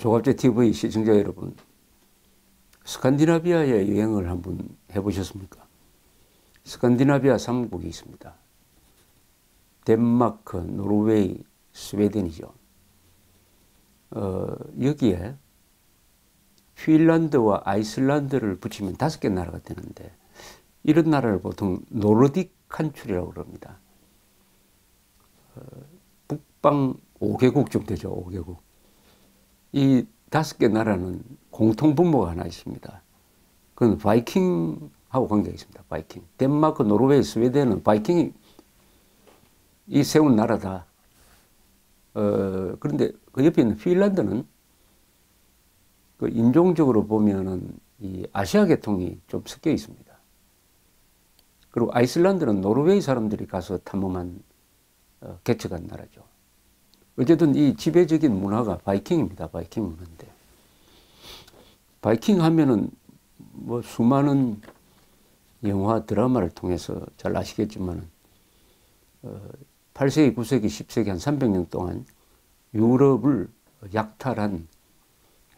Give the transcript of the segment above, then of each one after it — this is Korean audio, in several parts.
조갑제 TV 시청자 여러분, 스칸디나비아의 여행을 한번 해보셨습니까? 스칸디나비아 3국이 있습니다. 덴마크, 노르웨이, 스웨덴이죠. 어, 여기에 핀란드와 아이슬란드를 붙이면 다섯 개 나라가 되는데 이런 나라를 보통 노르딕 칸출이라고 그럽니다. 어, 북방 5개국 좀 되죠, 5개국. 이 다섯 개 나라는 공통 분모가 하나 있습니다. 그건 바이킹하고 관계가 있습니다. 바이킹. 덴마크, 노르웨이, 스웨덴은 바이킹이 이 세운 나라다. 어, 그런데 그 옆에 있는 핀란드는 그 인종적으로 보면은 이 아시아 계통이 좀 섞여 있습니다. 그리고 아이슬란드는 노르웨이 사람들이 가서 탐험한 어, 개척한 나라죠. 어쨌든 이 지배적인 문화가 바이킹입니다. 바이킹 문화인데. 바이킹 하면은 뭐 수많은 영화 드라마를 통해서 잘 아시겠지만은 어, 8세기, 9세기, 10세기 한 300년 동안 유럽을 약탈한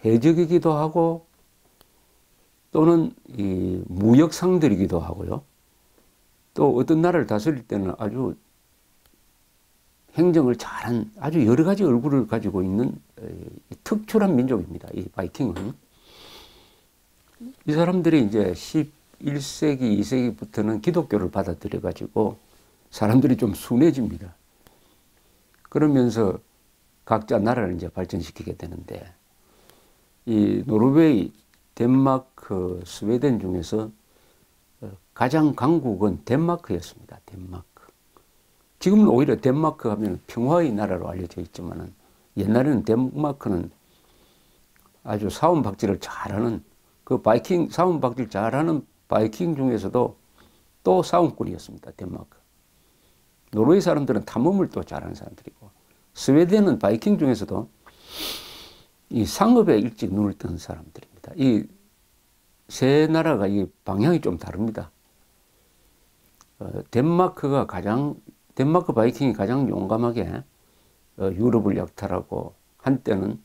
해적이기도 하고 또는 이 무역상들이기도 하고요. 또 어떤 나라를 다스릴 때는 아주 행정을 잘한 아주 여러 가지 얼굴을 가지고 있는 특출한 민족입니다. 이 바이킹은. 이 사람들이 이제 11세기, 2세기부터는 기독교를 받아들여 가지고 사람들이 좀 순해집니다. 그러면서 각자 나라를 이제 발전시키게 되는데 이 노르웨이, 덴마크, 스웨덴 중에서 가장 강국은 덴마크였습니다. 덴마크. 지금은 오히려 덴마크 하면 평화의 나라로 알려져 있지만은 옛날에는 덴마크는 아주 싸움박질을 잘하는 그 바이킹 싸움박질 잘하는 바이킹 중에서도 또 싸움꾼이었습니다. 덴마크. 노르웨이 사람들은 탐험을 또 잘하는 사람들이고 스웨덴은 바이킹 중에서도 이 상업에 일찍 눈을 뜬 사람들입니다. 이 세 나라가 이 방향이 좀 다릅니다. 어, 덴마크가 가장 덴마크 바이킹이 가장 용감하게 어, 유럽을 약탈하고 한때는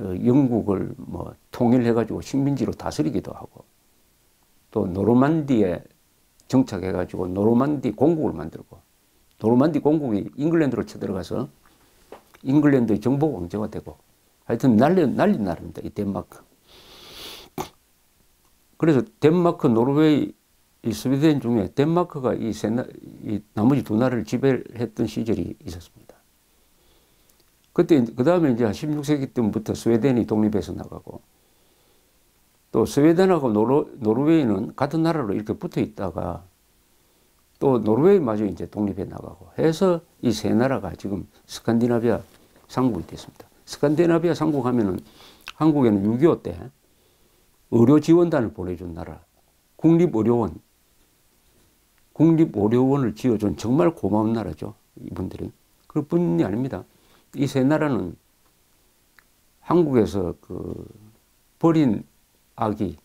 어, 영국을 뭐 통일해가지고 식민지로 다스리기도 하고 또 노르만디에 정착해가지고 노르만디 공국을 만들고 노르만디 공국이 잉글랜드로 쳐들어가서 잉글랜드의 정복 왕조가 되고 하여튼 난리, 난리 나릅니다. 이 덴마크. 그래서 덴마크, 노르웨이, 이 스웨덴 중에 덴마크가 이, 세 나, 이 나머지 두 나라를 지배했던 시절이 있었습니다. 그때, 그 다음에 이제 16세기 때부터 스웨덴이 독립해서 나가고 또 스웨덴하고 노르, 노르웨이는 같은 나라로 이렇게 붙어 있다가 또 노르웨이마저 이제 독립해 나가고 해서 이 세 나라가 지금 스칸디나비아 상국이 됐습니다. 스칸디나비아 상국 하면은 한국에는 6.25 때 의료 지원단을 보내준 나라 국립의료원 국립의료원을 지어준 정말 고마운 나라죠. 이분들이. 그뿐이 아닙니다. 이 세 나라는 한국에서 그 버린 아기를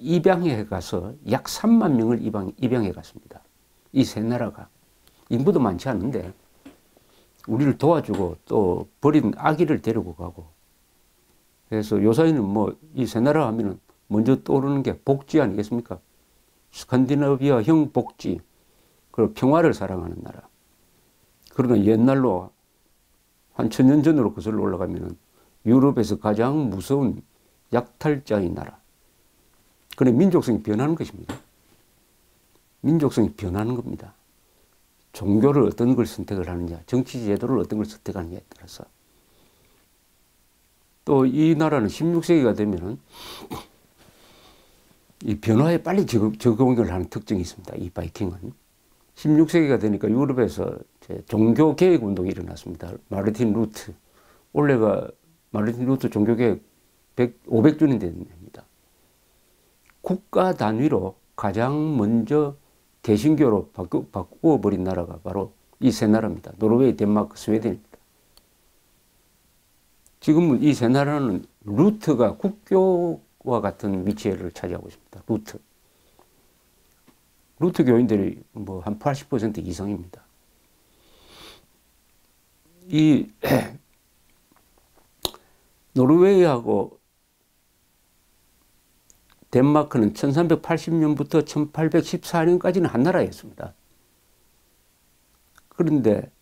입양해 가서 약 3만 명을 입양, 입양해 갔습니다. 이 세 나라가. 인구도 많지 않은데 우리를 도와주고 또 버린 아기를 데리고 가고 그래서 요사이는 뭐 이 세 나라 하면은 먼저 떠오르는 게 복지 아니겠습니까? 스칸디나비아형 복지, 그리고 평화를 사랑하는 나라. 그러나 옛날로 한 천 년 전으로 거슬러 올라가면은 유럽에서 가장 무서운 약탈자의 나라. 그래 민족성이 변하는 것입니다. 민족성이 변하는 겁니다. 종교를 어떤 걸 선택을 하느냐, 정치 제도를 어떤 걸 선택하느냐에 따라서. 또 이 나라는 16세기가 되면은 이 변화에 빨리 적응을 하는 특징이 있습니다. 이 바이킹은. 16세기가 되니까 유럽에서 종교 개혁 운동이 일어났습니다. 마르틴 루터. 올해가 마르틴 루터 종교 개혁 100, 500주년 됩니다. 국가 단위로 가장 먼저 개신교로 바꾸, 바꾸어 버린 나라가 바로 이 세 나라입니다. 노르웨이, 덴마크, 스웨덴입니다. 지금은 이 세 나라는 루터교가 국교와 같은 위치를 차지하고 있습니다. 루터. 루트 교인들이 뭐 한 80% 이상입니다. 이 노르웨이하고 덴마크는 1380년부터 1814년까지는 한 나라였습니다. 그런데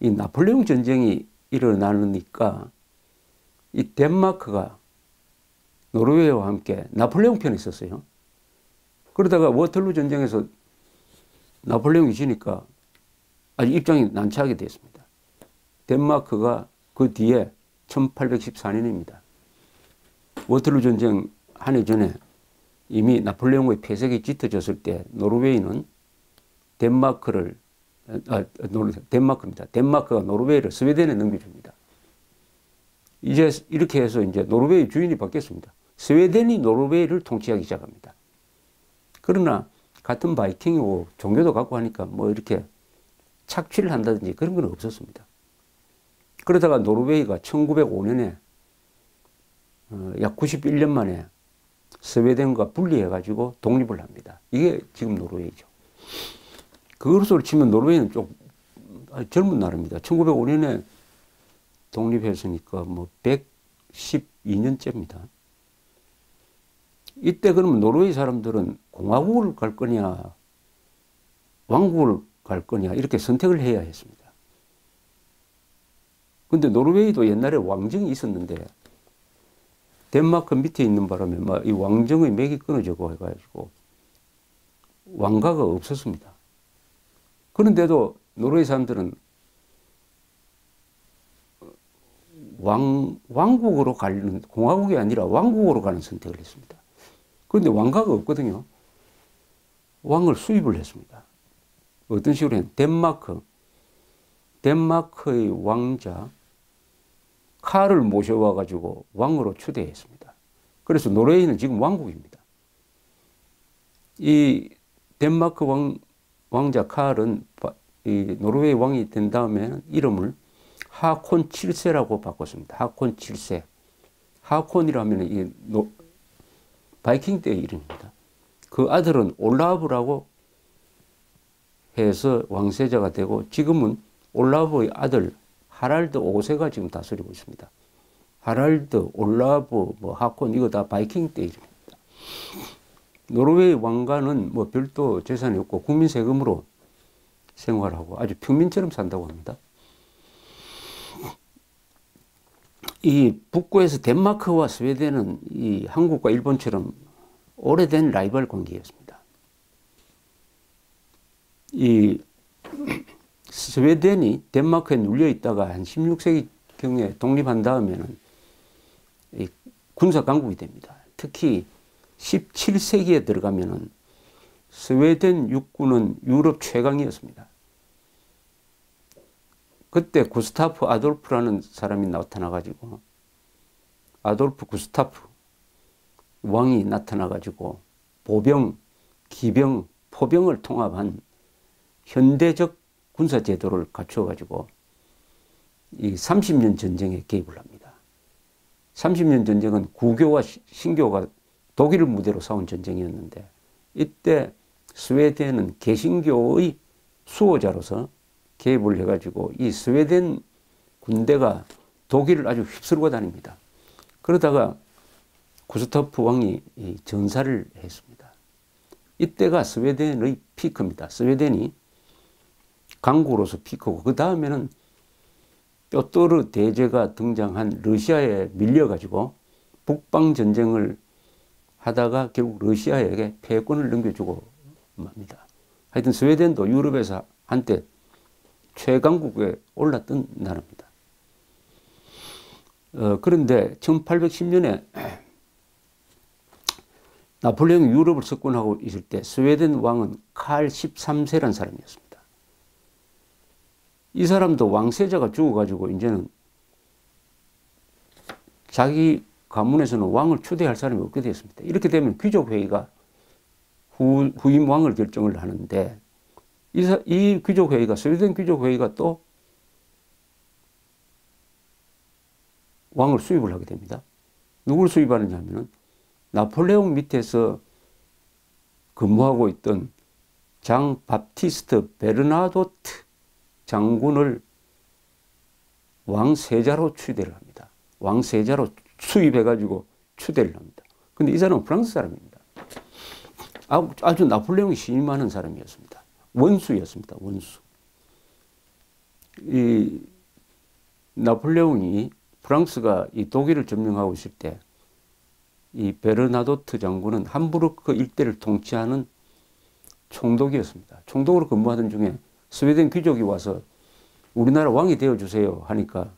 이 나폴레옹 전쟁이 일어나니까 이 덴마크가 노르웨이와 함께 나폴레옹 편에 있었어요. 그러다가 워털루 전쟁에서 나폴레옹이 지니까 아주 입장이 난처하게 됐습니다. 덴마크가 그 뒤에 1814년입니다. 워털루 전쟁 한 해 전에 이미 나폴레옹의 폐색이 짙어졌을 때 노르웨이는 덴마크를 아, 덴마크입니다. 덴마크가 노르웨이를 스웨덴에 넘겨줍니다. 이제 이렇게 해서 이제 노르웨이 주인이 바뀌었습니다. 스웨덴이 노르웨이를 통치하기 시작합니다. 그러나 같은 바이킹이고 종교도 갖고 하니까 뭐 이렇게 착취를 한다든지 그런 건 없었습니다. 그러다가 노르웨이가 1905년에 어, 약 91년 만에 스웨덴과 분리해가지고 독립을 합니다. 이게 지금 노르웨이죠. 그것으로 치면 노르웨이는 좀 젊은 나라입니다. 1905년에 독립했으니까 뭐 112년째입니다. 이때 그러면 노르웨이 사람들은 공화국을 갈 거냐, 왕국을 갈 거냐, 이렇게 선택을 해야 했습니다. 근데 노르웨이도 옛날에 왕정이 있었는데, 덴마크 밑에 있는 바람에 막 이 왕정의 맥이 끊어지고 해가지고, 왕가가 없었습니다. 그런데도 노르웨이 사람들은 왕, 왕국으로 가는, 공화국이 아니라 왕국으로 가는 선택을 했습니다. 그런데 왕가가 없거든요. 왕을 수입을 했습니다. 어떤 식으로 했냐. 덴마크, 덴마크의 왕자 카를 모셔와 가지고 왕으로 추대했습니다. 그래서 노르웨이는 지금 왕국입니다. 이 덴마크 왕, 왕자 카를은 이 노르웨이 왕이 된 다음에 이름을 하콘 7세라고 바꿨습니다. 하콘 7세. 하콘이라면 이 노, 바이킹 때의 이름입니다. 그 아들은 올라브라고 해서 왕세자가 되고 지금은 올라브의 아들 하랄드 5세가 지금 다스리고 있습니다. 하랄드, 올라브, 뭐 하콘 이거 다 바이킹 때 이름입니다. 노르웨이 왕가는 뭐 별도 재산이 없고 국민 세금으로 생활하고 아주 평민처럼 산다고 합니다. 이 북구에서 덴마크와 스웨덴은 이 한국과 일본처럼 오래된 라이벌 관계였습니다. 이 스웨덴이 덴마크에 눌려 있다가 한 16세기 경에 독립한 다음에는 군사 강국이 됩니다. 특히 17세기에 들어가면은 스웨덴 육군은 유럽 최강이었습니다. 그때 구스타프 아돌프라는 사람이 나타나가지고 아돌프 구스타프 왕이 나타나가지고 보병, 기병, 포병을 통합한 현대적 군사 제도를 갖추어가지고 이 30년 전쟁에 개입을 합니다. 30년 전쟁은 구교와 신교가 독일을 무대로 싸운 전쟁이었는데 이때 스웨덴은 개신교의 수호자로서 개입을 해가지고 이 스웨덴 군대가 독일을 아주 휩쓸고 다닙니다. 그러다가 구스타프 왕이 전사를 했습니다. 이때가 스웨덴의 피크입니다. 스웨덴이 강국으로서 피크고 그 다음에는 뾰또르 대제가 등장한 러시아에 밀려가지고 북방 전쟁을 하다가 결국 러시아에게 패권을 넘겨주고 맙니다. 하여튼 스웨덴도 유럽에서 한때 최강국에 올랐던 나라입니다. 어, 그런데 1810년에 나폴레옹이 유럽을 석권하고 있을 때 스웨덴 왕은 칼 13세란 사람이었습니다. 이 사람도 왕세자가 죽어가지고 이제는 자기 가문에서는 왕을 추대할 사람이 없게 되었습니다. 이렇게 되면 귀족회의가 후, 후임 왕을 결정을 하는데 이, 이 귀족회의가 스웨덴 귀족회의가 또 왕을 수입을 하게 됩니다. 누굴 수입하느냐 하면은 나폴레옹 밑에서 근무하고 있던 장 바티스트 베르나도트 장군을 왕세자로 추대를 합니다. 왕세자로 수입해가지고 추대를 합니다. 근데 이 사람은 프랑스 사람입니다. 아주 나폴레옹이 신임하는 사람이었습니다. 원수였습니다. 원수. 이 나폴레옹이 프랑스가 이 독일을 점령하고 있을 때 이 베르나도트 장군은 함부르크 일대를 통치하는 총독이었습니다. 총독으로 근무하던 중에 스웨덴 귀족이 와서 우리나라 왕이 되어주세요 하니까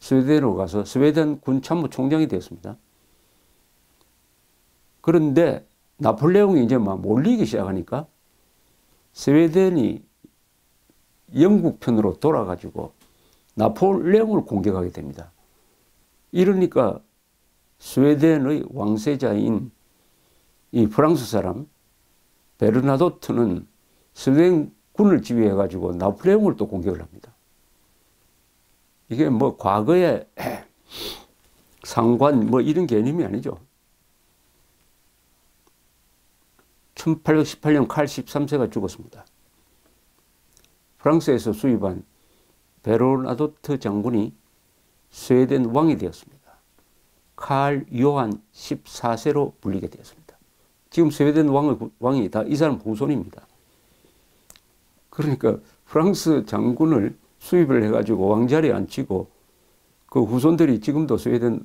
스웨덴으로 가서 스웨덴 군 참모 총장이 되었습니다. 그런데 나폴레옹이 이제 막 몰리기 시작하니까 스웨덴이 영국 편으로 돌아가지고 나폴레옹을 공격하게 됩니다. 이러니까 스웨덴의 왕세자인 이 프랑스 사람 베르나도트는 스웨덴 군을 지휘해가지고 나폴레옹을 또 공격을 합니다. 이게 뭐 과거의 상관 뭐 이런 개념이 아니죠. 1818년 칼 13세가 죽었습니다. 프랑스에서 수입한 베르나도트 장군이 스웨덴 왕이 되었습니다. 칼 요한 14세로 불리게 되었습니다. 지금 스웨덴 왕의, 왕이 다 이 사람 후손입니다. 그러니까 프랑스 장군을 수입을 해가지고 왕자리에 앉히고 그 후손들이 지금도 스웨덴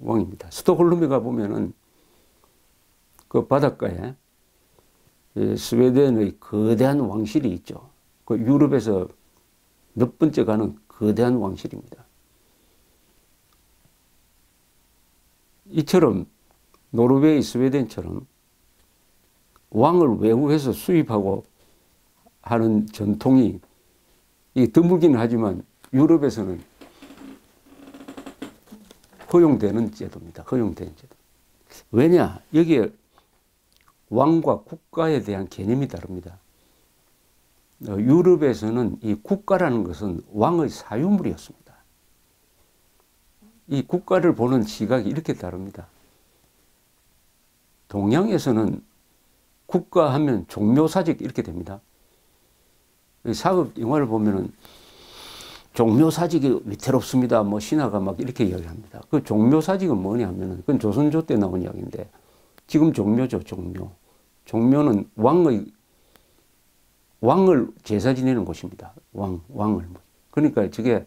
왕입니다. 스톡홀름에 가보면은 그 바닷가에 스웨덴의 거대한 왕실이 있죠. 그 유럽에서 몇 번째 가는 거대한 왕실입니다. 이처럼 노르웨이, 스웨덴처럼 왕을 외국에서 수입하고 하는 전통이 드물기는 하지만 유럽에서는 허용되는 제도입니다. 허용되는 제도. 왜냐? 여기에 왕과 국가에 대한 개념이 다릅니다. 어, 유럽에서는 이 국가라는 것은 왕의 사유물이었습니다. 이 국가를 보는 시각이 이렇게 다릅니다. 동양에서는 국가 하면 종묘사직 이렇게 됩니다. 사극 영화를 보면은 종묘사직이 위태롭습니다. 뭐 신하가 막 이렇게 이야기합니다. 그 종묘사직은 뭐냐면은 그건 조선조 때 나온 이야기인데 지금 종묘죠, 종묘. 종묘는 왕의 왕을 제사 지내는 곳입니다. 왕, 왕을. 그러니까 저게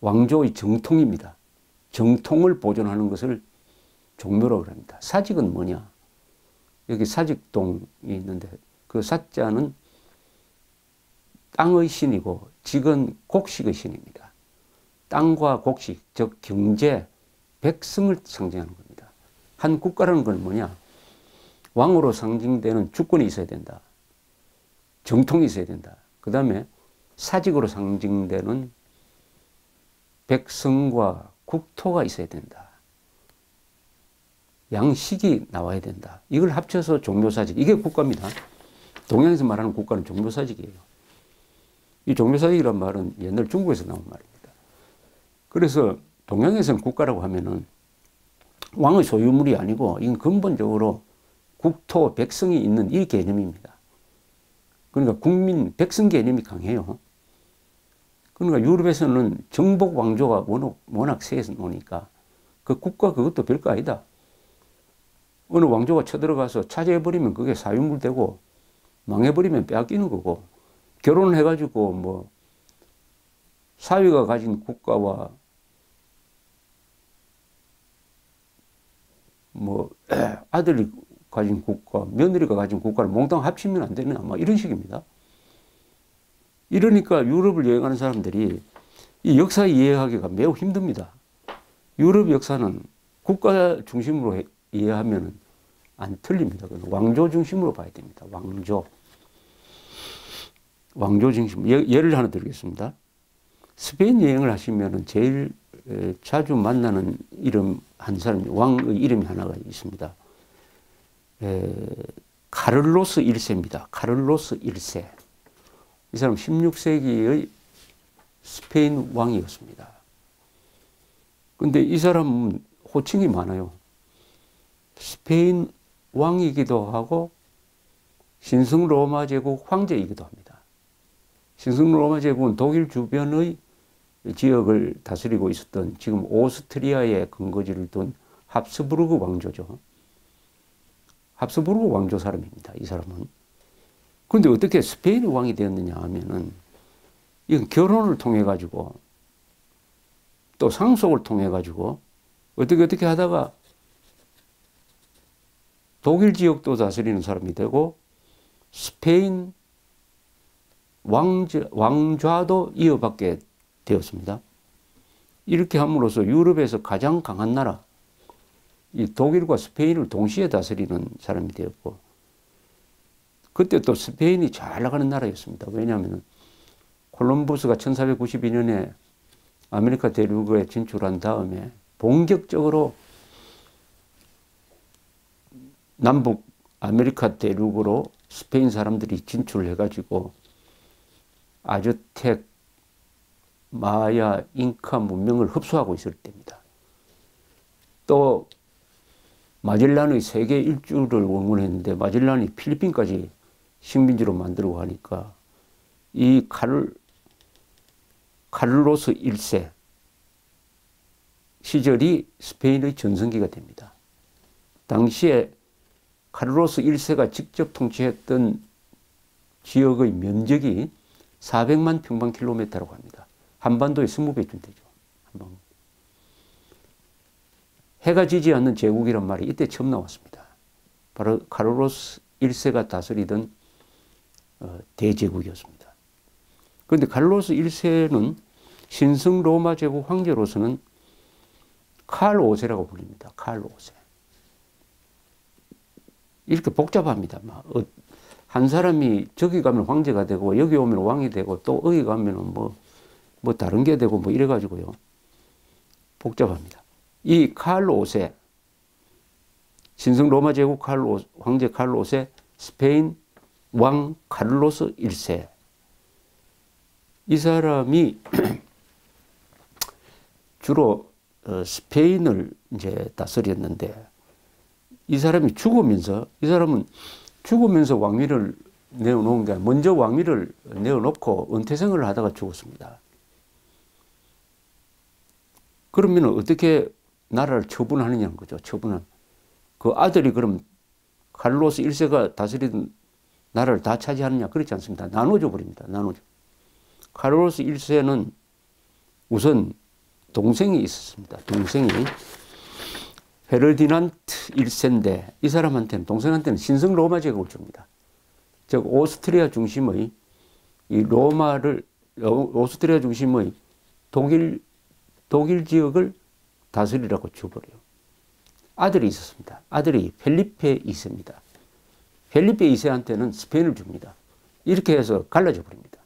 왕조의 정통입니다. 정통을 보존하는 것을 종묘라고 합니다. 사직은 뭐냐? 여기 사직동이 있는데 그 사자는 땅의 신이고 직은 곡식의 신입니다. 땅과 곡식, 즉 경제, 백성을 상징하는 겁니다. 한 국가라는 건 뭐냐? 왕으로 상징되는 주권이 있어야 된다. 정통이 있어야 된다. 그 다음에 사직으로 상징되는 백성과 국토가 있어야 된다. 양식이 나와야 된다. 이걸 합쳐서 종묘사직. 이게 국가입니다. 동양에서 말하는 국가는 종묘사직이에요. 이 종묘사직이란 말은 옛날 중국에서 나온 말입니다. 그래서 동양에서는 국가라고 하면은 왕의 소유물이 아니고 이건 근본적으로 국토, 백성이 있는 이 개념입니다. 그러니까 국민, 백성 개념이 강해요. 그러니까 유럽에서는 정복 왕조가 워낙, 워낙 세서 노니까 그 국가 그것도 별거 아니다. 어느 왕조가 쳐들어가서 차지해버리면 그게 사유물 되고 망해버리면 빼앗기는 거고 결혼을 해가지고 뭐 사위가 가진 국가와 뭐 아들이 가진 국가, 며느리가 가진 국가를 몽땅 합치면 안 되는 아마 이런 식입니다. 이러니까 유럽을 여행하는 사람들이 이 역사 이해하기가 매우 힘듭니다. 유럽 역사는 국가 중심으로 이해하면 안 틀립니다. 왕조 중심으로 봐야 됩니다. 왕조. 왕조 중심. 예, 를 하나 드리겠습니다. 스페인 여행을 하시면 제일 자주 만나는 이름 한 사람, 왕의 이름이 하나가 있습니다. 에, 카를로스 1세입니다. 카를로스 1세. 이 사람 16세기의 스페인 왕이었습니다. 근데 이 사람은 호칭이 많아요. 스페인 왕이기도 하고 신성 로마 제국 황제이기도 합니다. 신성 로마 제국은 독일 주변의 지역을 다스리고 있었던 지금 오스트리아에 근거지를 둔 합스부르크 왕조죠. 합스부르크 왕조 사람입니다. 이 사람은. 그런데 어떻게 스페인의 왕이 되었느냐 하면은 이건 결혼을 통해 가지고 또 상속을 통해 가지고 어떻게 어떻게 하다가 독일 지역도 다스리는 사람이 되고 스페인 왕좌, 왕좌도 이어받게 되었습니다. 이렇게 함으로써 유럽에서 가장 강한 나라, 이 독일과 스페인을 동시에 다스리는 사람이 되었고, 그때 또 스페인이 잘 나가는 나라였습니다. 왜냐하면 콜럼버스가 1492년에 아메리카 대륙에 진출한 다음에 본격적으로 남북 아메리카 대륙으로 스페인 사람들이 진출해가지고 아즈텍, 마야, 잉카 문명을 흡수하고 있을 때입니다. 또 마젤란의 세계 일주를 원문했는데 마젤란이 필리핀까지 식민지로 만들고 하니까 이 칼, 칼로스 1세 시절이 스페인의 전성기가 됩니다. 당시에 카를로스 1세가 직접 통치했던 지역의 면적이 400만 평방킬로미터라고 합니다. 한반도의 20배쯤 되죠. 한번. 해가 지지 않는 제국이란 말이 이때 처음 나왔습니다. 바로 카를로스 1세가 다스리던 어, 대제국이었습니다. 그런데 카를로스 1세는 신성 로마 제국 황제로서는 칼 5세라고 불립니다. 칼 5세. 이렇게 복잡합니다. 한 사람이 저기 가면 황제가 되고 여기 오면 왕이 되고 또 어디 가면은 뭐, 뭐 다른 게 되고 뭐 이래가지고요. 복잡합니다. 이 칼로 5세, 신성 로마 제국 칼로, 황제 칼로 5세, 스페인 왕 카를로스 1세. 이 사람이 주로 어, 스페인을 이제 다스렸는데 이 사람이 죽으면서 이 사람은 죽으면서 왕위를 내어놓은 게 먼저 왕위를 내어놓고 은퇴생을 하다가 죽었습니다. 그러면 어떻게 나라를 처분하느냐는 거죠. 처분은. 그 아들이 그럼 칼로스 1세가 다스리던 나라를 다 차지하느냐 그렇지 않습니다. 나눠줘 버립니다. 나눠줘. 칼로스 1세는 우선 동생이 있었습니다. 동생이 페르디난트 1세인데 이 사람한테는 동생한테는 신성 로마 제국을 줍니다. 즉 오스트리아 중심의 이 로마를 오스트리아 중심의 독일 독일 지역을 다스리라고 줘버려요. 아들이 있었습니다. 아들이 펠리페 2세입니다. 펠리페 2세한테는 스페인을 줍니다. 이렇게 해서 갈라져 버립니다.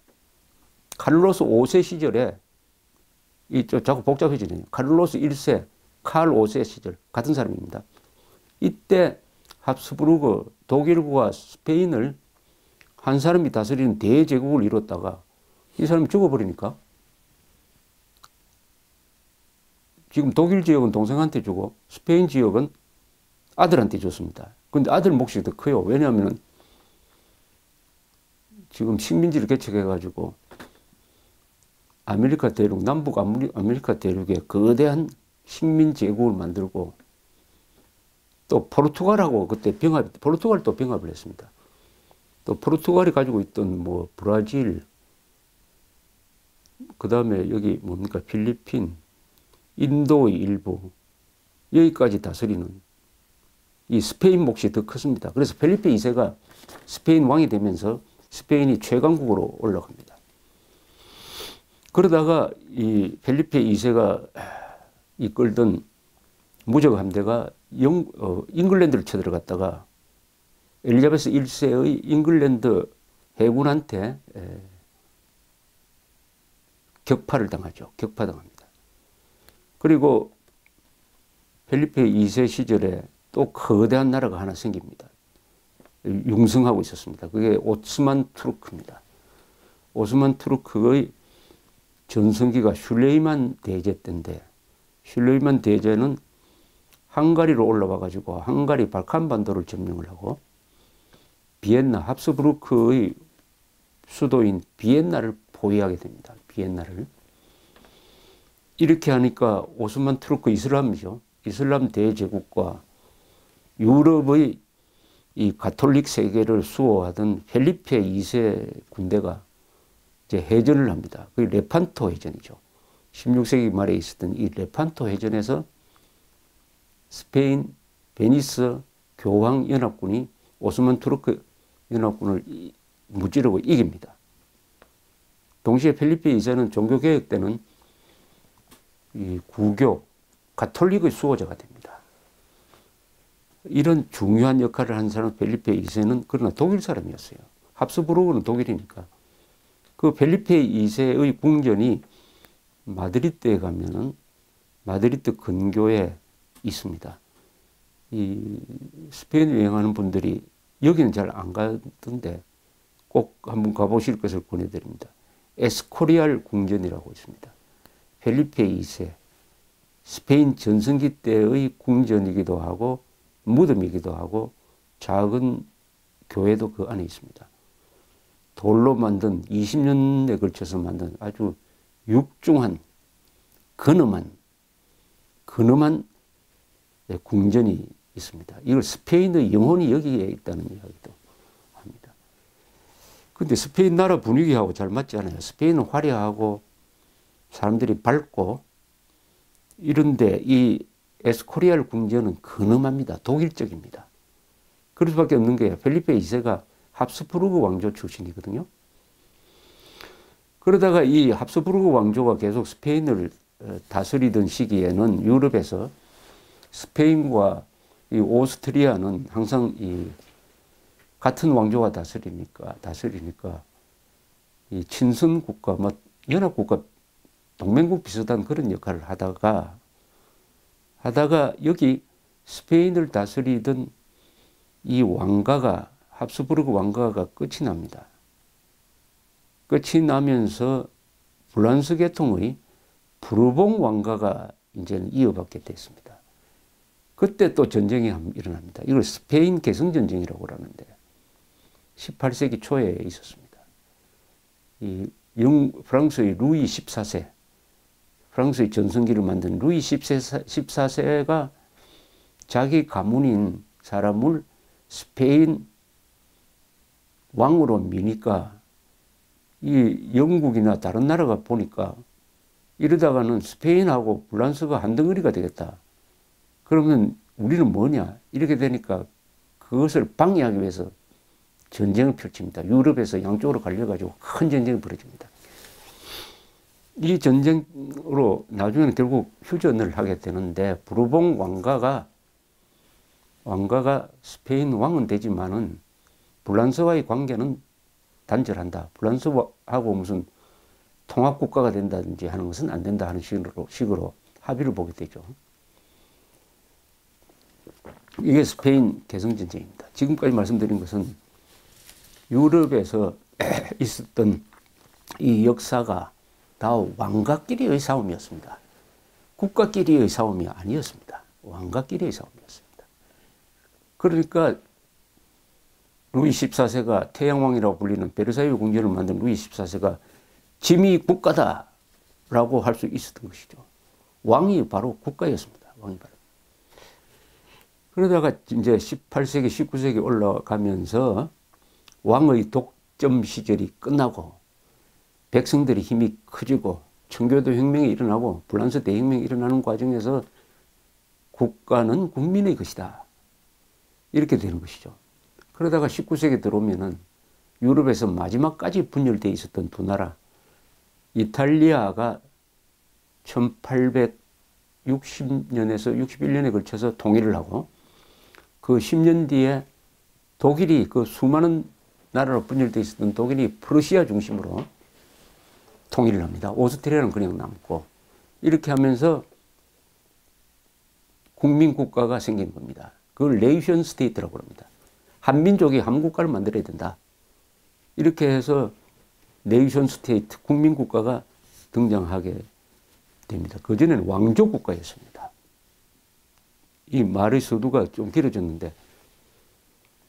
카를로스 5세 시절에 이 자꾸 복잡해지네요. 카를로스 1세 칼 5세 시절 같은 사람입니다. 이때 합스부르크 독일과 스페인을 한 사람이 다스리는 대제국을 이뤘다가 이 사람이 죽어버리니까 지금 독일 지역은 동생한테 주고 스페인 지역은 아들한테 줬습니다. 근데 아들 몫이 더 커요. 왜냐하면 지금 식민지를 개척해가지고 아메리카 대륙, 남북 아메리카 대륙에 거대한 식민 제국을 만들고 또 포르투갈하고 그때 병합, 포르투갈도 병합을 했습니다. 또 포르투갈이 가지고 있던 뭐 브라질, 그 다음에 여기 뭡니까 필리핀, 인도의 일부 여기까지 다스리는 이 스페인 몫이 더 컸습니다. 그래서 펠리페 2세가 스페인 왕이 되면서 스페인이 최강국으로 올라갑니다. 그러다가 이 펠리페 2세가 이끌던 무적 함대가 영, 어, 잉글랜드를 쳐들어갔다가 엘리자베스 1세의 잉글랜드 해군한테 에, 격파를 당하죠. 격파당합니다. 그리고 펠리페 2세 시절에 또 거대한 나라가 하나 생깁니다. 융성하고 있었습니다. 그게 오스만 투르크입니다. 오스만 투르크의 전성기가 슐레이만 대제 때인데 슐레이만 대제는 헝가리로 올라와 가지고 헝가리 발칸 반도를 점령을 하고 비엔나 합스부르크의 수도인 비엔나를 포위하게 됩니다. 비엔나를. 이렇게 하니까 오스만 투르크 이슬람이죠. 이슬람 대제국과 유럽의 이 가톨릭 세계를 수호하던 펠리페 2세 군대가 이제 해전을 합니다. 그 레판토 해전이죠. 16세기 말에 있었던 이 레판토 해전에서 스페인 베니스 교황 연합군이 오스만 투르크 연합군을 무찌르고 이깁니다. 동시에 펠리페 2세는 종교개혁 때는 이 구교, 가톨릭의 수호자가 됩니다. 이런 중요한 역할을 한 사람 펠리페 2세는 그러나 독일 사람이었어요. 합스부르크는 독일이니까. 그 펠리페 2세의 궁전이 마드리드에 가면은 마드리드 근교에 있습니다. 이 스페인 여행하는 분들이 여기는 잘 안 가던데 꼭 한번 가보실 것을 권해드립니다. 에스코리알 궁전이라고 있습니다. 펠리페 2세 스페인 전성기 때의 궁전이기도 하고 무덤이기도 하고 작은 교회도 그 안에 있습니다. 돌로 만든 20년에 걸쳐서 만든 아주 육중한 근엄한 근엄한 궁전이 있습니다. 이걸 스페인의 영혼이 여기에 있다는 이야기도 합니다. 근데 스페인 나라 분위기하고 잘 맞지 않아요. 스페인은 화려하고 사람들이 밝고 이런데 이 에스코리알 궁전은 근엄합니다. 독일적입니다. 그럴 수밖에 없는 게 펠리페 2세가 합스부르크 왕조 출신이거든요. 그러다가 이 합스부르크 왕조가 계속 스페인을 어, 다스리던 시기에는 유럽에서 스페인과 이 오스트리아는 항상 이 같은 왕조가 다스리니까 다스리니까 이 친선 국가 뭐 연합 국가 동맹국 비슷한 그런 역할을 하다가 하다가 여기 스페인을 다스리던 이 왕가가 합스부르크 왕가가 끝이 납니다. 끝이 나면서 불란스 계통의 부르봉 왕가가 이제는 이어받게 됐습니다. 그때 또 전쟁이 일어납니다. 이걸 스페인 개성 전쟁이라고 하는데 18세기 초에 있었습니다. 이 영, 프랑스의 루이 14세, 프랑스의 전성기를 만든 루이 14세가 자기 가문인 사람을 스페인 왕으로 미니까 이 영국이나 다른 나라가 보니까 이러다가는 스페인하고 불란스가 한 덩어리가 되겠다. 그러면 우리는 뭐냐? 이렇게 되니까 그것을 방해하기 위해서 전쟁을 펼칩니다. 유럽에서 양쪽으로 갈려가지고 큰 전쟁이 벌어집니다. 이 전쟁으로 나중에는 결국 휴전을 하게 되는데 부르봉 왕가가 왕가가 스페인 왕은 되지만은 불란스와의 관계는 단절한다. 불란스하고 무슨 통합 국가가 된다든지 하는 것은 안 된다 하는 식으로, 식으로 합의를 보게 되죠. 이게 스페인 개성 전쟁입니다. 지금까지 말씀드린 것은 유럽에서 있었던 이 역사가 다 왕가끼리의 싸움이었습니다. 국가끼리의 싸움이 아니었습니다. 왕가끼리의 싸움이었습니다. 그러니까 루이 14세가 태양왕이라고 불리는 베르사유 궁전을 만든 루이 14세가 짐이 국가다라고 할 수 있었던 것이죠. 왕이 바로 국가였습니다. 왕이 바로. 그러다가 이제 18세기, 19세기 올라가면서 왕의 독점 시절이 끝나고 백성들의 힘이 커지고 청교도 혁명이 일어나고 불란서 대혁명이 일어나는 과정에서 국가는 국민의 것이다. 이렇게 되는 것이죠. 그러다가 19세기 들어오면은 유럽에서 마지막까지 분열되어 있었던 두 나라, 이탈리아가 1860년에서 61년에 걸쳐서 통일을 하고 그 10년 뒤에 독일이 그 수많은 나라로 분열되어 있었던 독일이 프러시아 중심으로 통일을 합니다. 오스트리아는 그냥 남고 이렇게 하면서 국민국가가 생긴 겁니다. 그걸 nation state라고 합니다. 한민족이 한 국가를 만들어야 된다. 이렇게 해서 nation state 국민국가가 등장하게 됩니다. 그전에는 왕조국가였습니다. 이 말의 서두가 좀 길어졌는데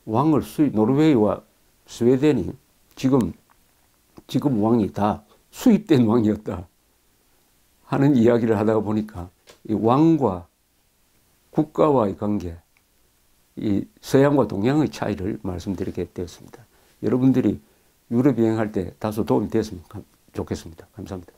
왕을 수 노르웨이와 스웨덴이 지금 지금 왕이 다 수입된 왕이었다 하는 이야기를 하다가 보니까 이 왕과 국가와의 관계, 이 서양과 동양의 차이를 말씀드리게 되었습니다. 여러분들이 유럽 여행할 때 다소 도움이 되었으면 좋겠습니다. 감사합니다.